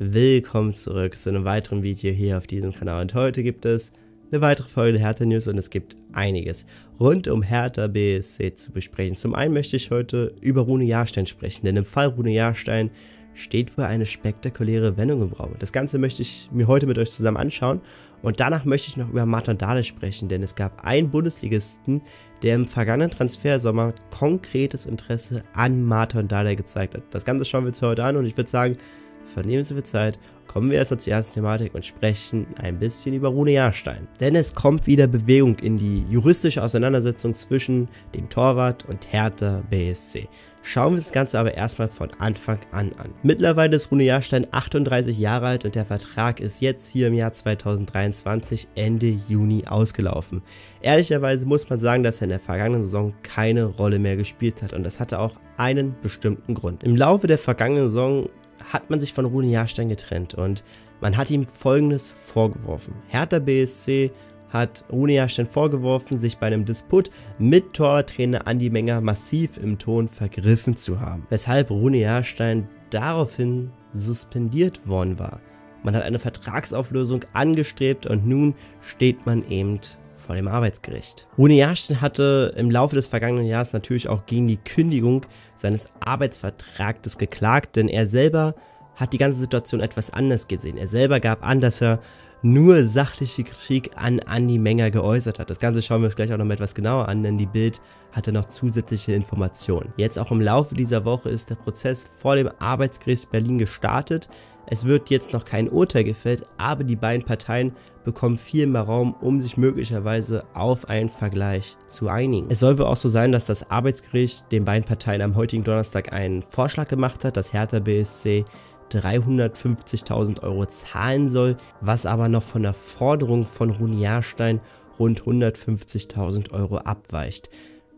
Willkommen zurück zu einem weiteren Video hier auf diesem Kanal und heute gibt es eine weitere Folge der Hertha News und es gibt einiges rund um Hertha BSC zu besprechen. Zum einen möchte ich heute über Rune Jahrstein sprechen, denn im Fall Rune Jahrstein steht für eine spektakuläre Wendung im Raum. Das Ganze möchte ich mir heute mit euch zusammen anschauen und danach möchte ich noch über Martin Dade sprechen, denn es gab einen Bundesligisten, der im vergangenen Transfersommer konkretes Interesse an Martin Dade gezeigt hat. Das Ganze schauen wir uns heute an und ich würde sagen, vernehmen Sie viel Zeit, kommen wir erstmal zur ersten Thematik und sprechen ein bisschen über Rune Jahrstein. Denn es kommt wieder Bewegung in die juristische Auseinandersetzung zwischen dem Torwart und Hertha BSC. Schauen wir das Ganze aber erstmal von Anfang an an. Mittlerweile ist Rune Jahrstein 38 Jahre alt und der Vertrag ist jetzt hier im Jahr 2023 Ende Juni ausgelaufen. Ehrlicherweise muss man sagen, dass er in der vergangenen Saison keine Rolle mehr gespielt hat und das hatte auch einen bestimmten Grund. Im Laufe der vergangenen Saison hat man sich von Rune Jahrstein getrennt und man hat ihm folgendes vorgeworfen. Hertha BSC hat Rune Jahrstein vorgeworfen, sich bei einem Disput mit Tortrainer Andi Menger massiv im Ton vergriffen zu haben, weshalb Rune Jahrstein daraufhin suspendiert worden war. Man hat eine Vertragsauflösung angestrebt und nun steht man eben vor dem Arbeitsgericht. Rune Jahrstein hatte im Laufe des vergangenen Jahres natürlich auch gegen die Kündigung seines Arbeitsvertrags geklagt, denn er selber hat die ganze Situation etwas anders gesehen. Er selber gab an, dass er nur sachliche Kritik an Andi Menger geäußert hat. Das Ganze schauen wir uns gleich auch noch mal etwas genauer an, denn die Bild hatte noch zusätzliche Informationen. Jetzt auch im Laufe dieser Woche ist der Prozess vor dem Arbeitsgericht Berlin gestartet. Es wird jetzt noch kein Urteil gefällt, aber die beiden Parteien bekommen viel mehr Raum, um sich möglicherweise auf einen Vergleich zu einigen. Es soll wohl auch so sein, dass das Arbeitsgericht den beiden Parteien am heutigen Donnerstag einen Vorschlag gemacht hat, dass Hertha BSC 350.000 Euro zahlen soll, was aber noch von der Forderung von Rune Jahrstein rund 150.000 Euro abweicht.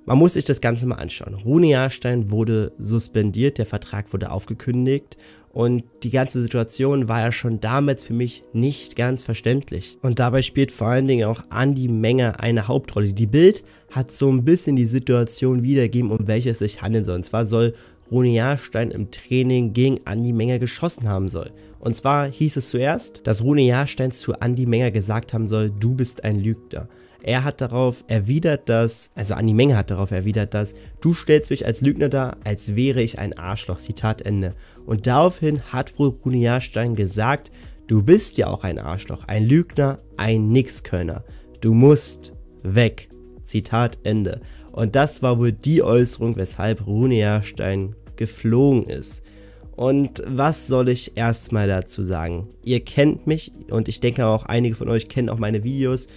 Man muss sich das Ganze mal anschauen. Rune Jahrstein wurde suspendiert, der Vertrag wurde aufgekündigt und die ganze Situation war ja schon damals für mich nicht ganz verständlich. Und dabei spielt vor allen Dingen auch Andy Menger eine Hauptrolle. Die Bild hat so ein bisschen die Situation wiedergegeben, um welche es sich handeln soll. Und zwar soll Rune Jahrstein im Training gegen Andi Menger geschossen haben soll. Und zwar hieß es zuerst, dass Rune Jahrstein zu Andi Menger gesagt haben soll, du bist ein Lügner. Er hat darauf erwidert, dass, also Andi Menger hat darauf erwidert, dass du stellst mich als Lügner dar, als wäre ich ein Arschloch. Zitat Ende. Und daraufhin hat wohl Rune Jahrstein gesagt, du bist ja auch ein Arschloch, ein Lügner, ein Nixkönner. Du musst weg. Zitat Ende. Und das war wohl die Äußerung, weshalb Rune Jahrstein geflogen ist. Und was soll ich erstmal dazu sagen? Ihr kennt mich und ich denke auch einige von euch kennen auch meine Videos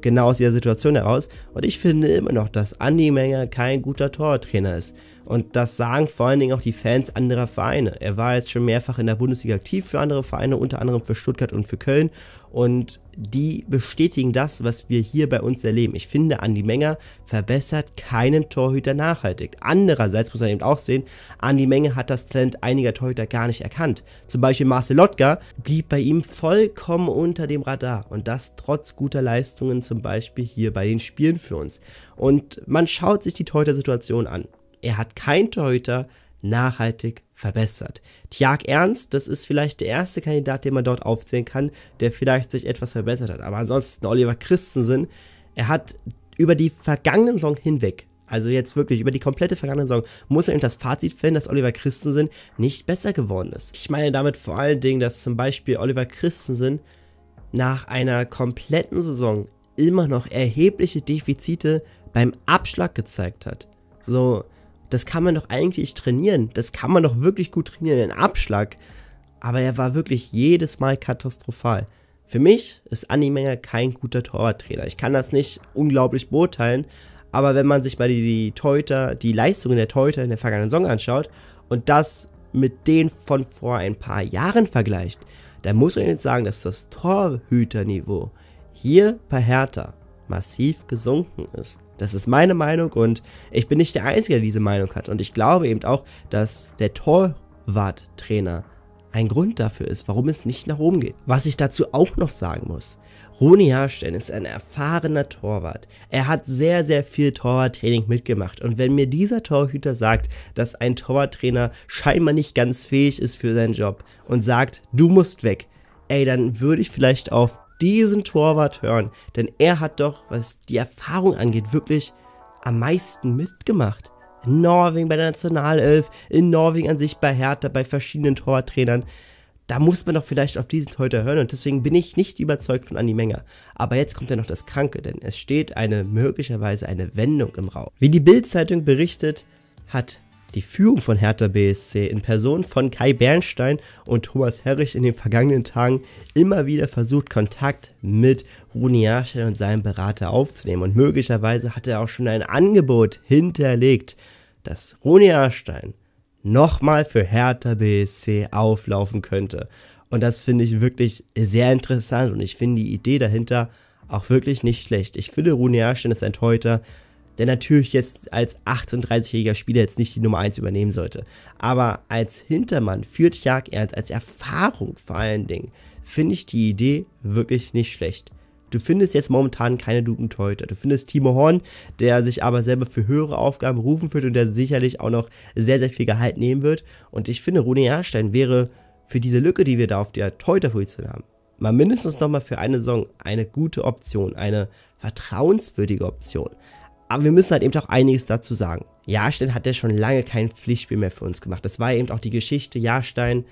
genau aus dieser Situation heraus. Und ich finde immer noch, dass Andi Menger kein guter Tortrainer ist. Und das sagen vor allen Dingen auch die Fans anderer Vereine. Er war jetzt schon mehrfach in der Bundesliga aktiv für andere Vereine, unter anderem für Stuttgart und für Köln. Und die bestätigen das, was wir hier bei uns erleben. Ich finde, Andi Menger verbessert keinen Torhüter nachhaltig. Andererseits muss man eben auch sehen, Andi Menger hat das Talent einiger Torhüter gar nicht erkannt. Zum Beispiel Marcel Lotka blieb bei ihm vollkommen unter dem Radar. Und das trotz guter Leistungen, zum Beispiel hier bei den Spielen für uns. Und man schaut sich die Torhüter-Situation an er hat kein Torhüter nachhaltig verbessert. Tjag Ernst, das ist vielleicht der erste Kandidat, den man dort aufzählen kann, der vielleicht sich etwas verbessert hat. Aber ansonsten Oliver Christensen, er hat über die vergangenen Saison hinweg, also jetzt wirklich über die komplette vergangene Saison, muss er eben das Fazit finden, dass Oliver Christensen nicht besser geworden ist. Ich meine damit vor allen Dingen, dass zum Beispiel Oliver Christensen nach einer kompletten Saison immer noch erhebliche Defizite beim Abschlag gezeigt hat. So, das kann man doch eigentlich trainieren. Das kann man doch wirklich gut trainieren, den Abschlag. Aber er war wirklich jedes Mal katastrophal. Für mich ist Menger kein guter Torwarttrainer. Ich kann das nicht unglaublich beurteilen, aber wenn man sich mal die, die Torhüter, die Leistungen der Torhüter in der vergangenen Saison anschaut und das mit denen von vor ein paar Jahren vergleicht, dann muss man jetzt sagen, dass das Torhüterniveau hier bei Hertha massiv gesunken ist. Das ist meine Meinung und ich bin nicht der Einzige, der diese Meinung hat. Und ich glaube eben auch, dass der Torwarttrainer ein Grund dafür ist, warum es nicht nach oben geht. Was ich dazu auch noch sagen muss, Roni Jahrstein ist ein erfahrener Torwart. Er hat sehr, sehr viel Torwarttraining mitgemacht. Und wenn mir dieser Torhüter sagt, dass ein Torwarttrainer scheinbar nicht ganz fähig ist für seinen Job und sagt, du musst weg, ey, dann würde ich vielleicht auf diesen Torwart hören. Denn er hat doch, was die Erfahrung angeht, wirklich am meisten mitgemacht. In Norwegen bei der Nationalelf, in Norwegen an sich bei Hertha, bei verschiedenen Torwarttrainern da muss man doch vielleicht auf diesen Torhüter hören und deswegen bin ich nicht überzeugt von Andi Menger. Aber jetzt kommt ja noch das Kranke, denn es steht eine möglicherweise eine Wendung im Raum. Wie die Bild-Zeitung berichtet, hat die Führung von Hertha BSC in Person von Kai Bernstein und Thomas Herrich in den vergangenen Tagen immer wieder versucht, Kontakt mit Runi Jahrstein und seinem Berater aufzunehmen. Und möglicherweise hat er auch schon ein Angebot hinterlegt, dass Runi Jahrstein nochmal für Hertha BSC auflaufen könnte. Und das finde ich wirklich sehr interessant und ich finde die Idee dahinter auch wirklich nicht schlecht. Ich finde, Rune Jahrstein ist ein Torhüter, der natürlich jetzt als 38-jähriger Spieler jetzt nicht die Nummer 1 übernehmen sollte. Aber als Hintermann führt Tjag Ernst, als Erfahrung vor allen Dingen, finde ich die Idee wirklich nicht schlecht. Du findest jetzt momentan keine guten Torhüter. Du findest Timo Horn, der sich aber selber für höhere Aufgaben rufen wird und der sicherlich auch noch sehr, sehr viel Gehalt nehmen wird. Und ich finde, Rune Jahrstein wäre für diese Lücke, die wir da auf der Torhüterposition haben, mal mindestens nochmal für eine Saison eine gute Option, eine vertrauenswürdige Option. Aber wir müssen halt eben auch einiges dazu sagen. Jahrstein hat ja schon lange kein Pflichtspiel mehr für uns gemacht. Das war eben auch die Geschichte. Jahrstein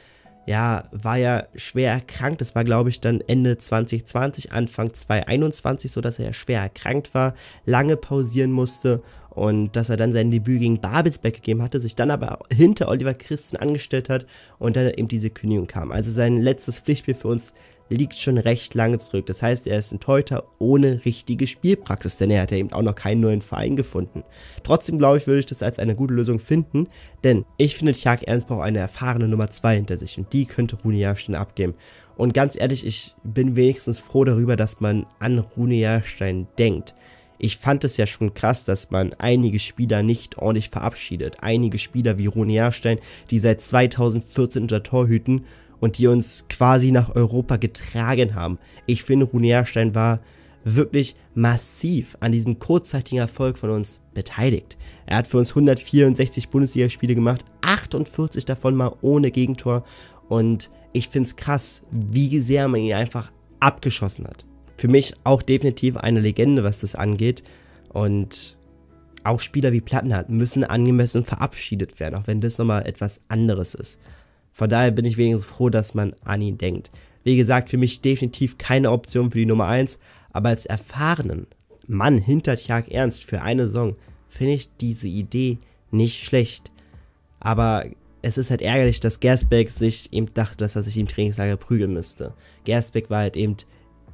ja, war ja schwer erkrankt. Das war, glaube ich, dann Ende 2020, Anfang 2021, so dass er ja schwer erkrankt war, lange pausieren musste und dass er dann sein Debüt gegen Babelsberg gegeben hatte, sich dann aber hinter Oliver Christen angestellt hat und dann eben diese Kündigung kam. Also sein letztes Pflichtspiel für uns liegt schon recht lange zurück. Das heißt, er ist ein Teuter ohne richtige Spielpraxis, denn er hat ja eben auch noch keinen neuen Verein gefunden. Trotzdem glaube ich, würde ich das als eine gute Lösung finden, denn ich finde, Tjag Ernst braucht eine erfahrene Nummer 2 hinter sich und die könnte Rune Jahrstein abgeben. Und ganz ehrlich, ich bin wenigstens froh darüber, dass man an Rune Jahrstein denkt. Ich fand es ja schon krass, dass man einige Spieler nicht ordentlich verabschiedet. Einige Spieler wie Rune Jahrstein, die seit 2014 unter Torhüten und die uns quasi nach Europa getragen haben. Ich finde, Rune Jahrstein war wirklich massiv an diesem kurzzeitigen Erfolg von uns beteiligt. Er hat für uns 164 Bundesligaspiele gemacht, 48 davon mal ohne Gegentor und ich finde es krass, wie sehr man ihn einfach abgeschossen hat. Für mich auch definitiv eine Legende, was das angeht und auch Spieler wie Plattenhardt müssen angemessen verabschiedet werden, auch wenn das nochmal etwas anderes ist. Von daher bin ich wenigstens froh, dass man an ihn denkt. Wie gesagt, für mich definitiv keine Option für die Nummer 1, aber als erfahrenen Mann hinter Tjag Ernst für eine Saison finde ich diese Idee nicht schlecht. Aber es ist halt ärgerlich, dass Gersbeck sich eben dachte, dass er sich im Trainingslager prügeln müsste. Gersbeck war halt eben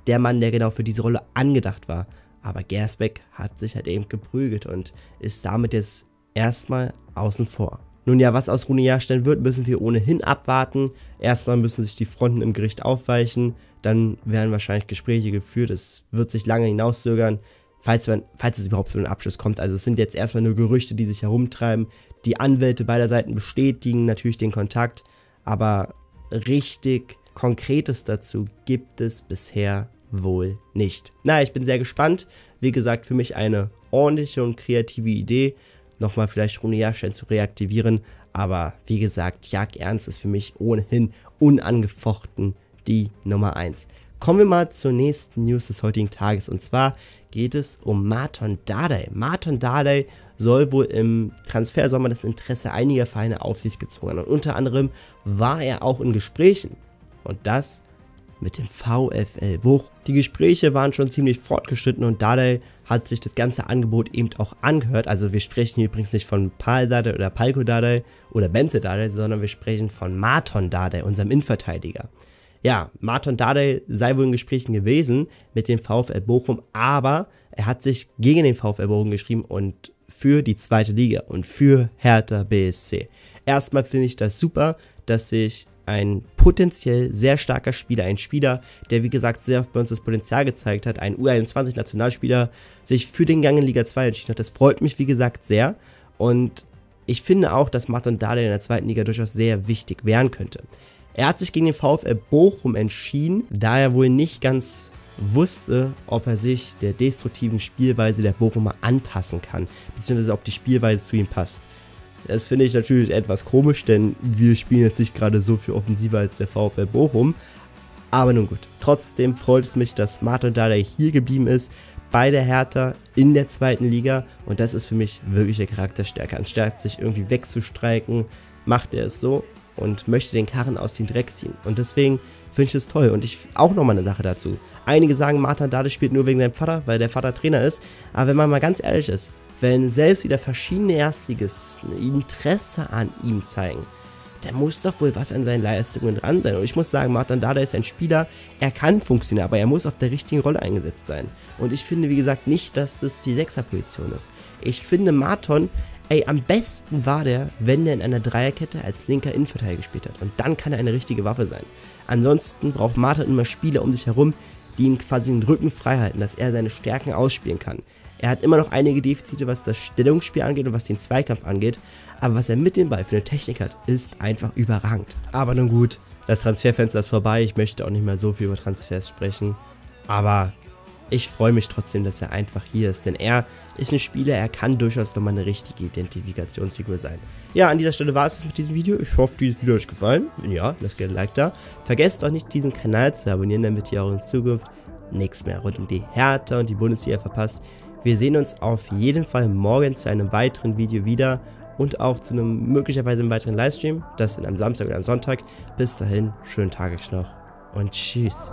der Mann, der genau für diese Rolle angedacht war. Aber Gersbeck hat sich halt eben geprügelt und ist damit jetzt erstmal außen vor. Nun ja, was aus Rune Jahrstein wird, müssen wir ohnehin abwarten. Erstmal müssen sich die Fronten im Gericht aufweichen, dann werden wahrscheinlich Gespräche geführt, es wird sich lange hinauszögern, falls, falls es überhaupt zu einem Abschluss kommt. Also es sind jetzt erstmal nur Gerüchte, die sich herumtreiben. Die Anwälte beider Seiten bestätigen natürlich den Kontakt, aber richtig Konkretes dazu gibt es bisher wohl nicht. Na, ich bin sehr gespannt. Wie gesagt, für mich eine ordentliche und kreative Idee nochmal vielleicht Rune Jahrstein zu reaktivieren. Aber wie gesagt, Jag Ernst ist für mich ohnehin unangefochten die Nummer 1. Kommen wir mal zur nächsten News des heutigen Tages. Und zwar geht es um Marton Dardai. Marton Dardai soll wohl im Transfersommer das Interesse einiger Vereine auf sich gezogen haben. Und unter anderem war er auch in Gesprächen. Und das mit dem VfL Buch. Die Gespräche waren schon ziemlich fortgeschritten und Dardai hat sich das ganze Angebot eben auch angehört. Also wir sprechen hier übrigens nicht von Pal Dardai oder Palko Dardai oder Benze Dardai, sondern wir sprechen von Marton Dardai, unserem Innenverteidiger. Ja, Marton Dardai sei wohl in Gesprächen gewesen mit dem VfL Bochum, aber er hat sich gegen den VfL Bochum geschrieben und für die zweite Liga und für Hertha BSC. Erstmal finde ich das super, dass sich ein potenziell sehr starker Spieler, ein Spieler, der wie gesagt sehr oft bei uns das Potenzial gezeigt hat, ein U21-Nationalspieler, sich für den Gang in Liga 2 entschieden hat. Das freut mich wie gesagt sehr und ich finde auch, dass Martin Dada in der zweiten Liga durchaus sehr wichtig werden könnte. Er hat sich gegen den VfL Bochum entschieden, da er wohl nicht ganz wusste, ob er sich der destruktiven Spielweise der Bochumer anpassen kann, beziehungsweise ob die Spielweise zu ihm passt. Das finde ich natürlich etwas komisch, denn wir spielen jetzt nicht gerade so viel offensiver als der VfL Bochum. Aber nun gut, trotzdem freut es mich, dass Martin Dardai hier geblieben ist, bei der Hertha in der zweiten Liga. Und das ist für mich wirklich eine Charakterstärke. Anstatt sich irgendwie wegzustreiken, macht er es so und möchte den Karren aus dem Dreck ziehen. Und deswegen finde ich das toll. Und ich auch nochmal eine Sache dazu. Einige sagen, Martin Dade spielt nur wegen seinem Vater, weil der Vater Trainer ist. Aber wenn man mal ganz ehrlich ist, wenn selbst wieder verschiedene Erstligisten Interesse an ihm zeigen, dann muss doch wohl was an seinen Leistungen dran sein. Und ich muss sagen, Martin Dada ist ein Spieler, er kann funktionieren, aber er muss auf der richtigen Rolle eingesetzt sein. Und ich finde, wie gesagt, nicht, dass das die Sechserposition ist. Ich finde, Martin, ey, am besten war der, wenn er in einer Dreierkette als linker Innenverteidiger gespielt hat. Und dann kann er eine richtige Waffe sein. Ansonsten braucht Martin immer Spieler um sich herum, die ihm quasi den Rücken frei halten, dass er seine Stärken ausspielen kann. Er hat immer noch einige Defizite, was das Stellungsspiel angeht und was den Zweikampf angeht. Aber was er mit dem Ball für eine Technik hat, ist einfach überragend. Aber nun gut, das Transferfenster ist vorbei. Ich möchte auch nicht mehr so viel über Transfers sprechen. Aber ich freue mich trotzdem, dass er einfach hier ist, denn er ist ein Spieler, er kann durchaus nochmal eine richtige Identifikationsfigur sein. Ja, an dieser Stelle war es das mit diesem Video. Ich hoffe, dieses Video hat euch gefallen. Wenn ja, lasst gerne ein Like da. Vergesst auch nicht, diesen Kanal zu abonnieren, damit ihr auch in Zukunft nichts mehr rund um die Hertha und die Bundesliga verpasst. Wir sehen uns auf jeden Fall morgen zu einem weiteren Video wieder und auch zu einem möglicherweise einem weiteren Livestream. Das in einem Samstag oder am Sonntag. Bis dahin, schönen Tag euch noch und tschüss.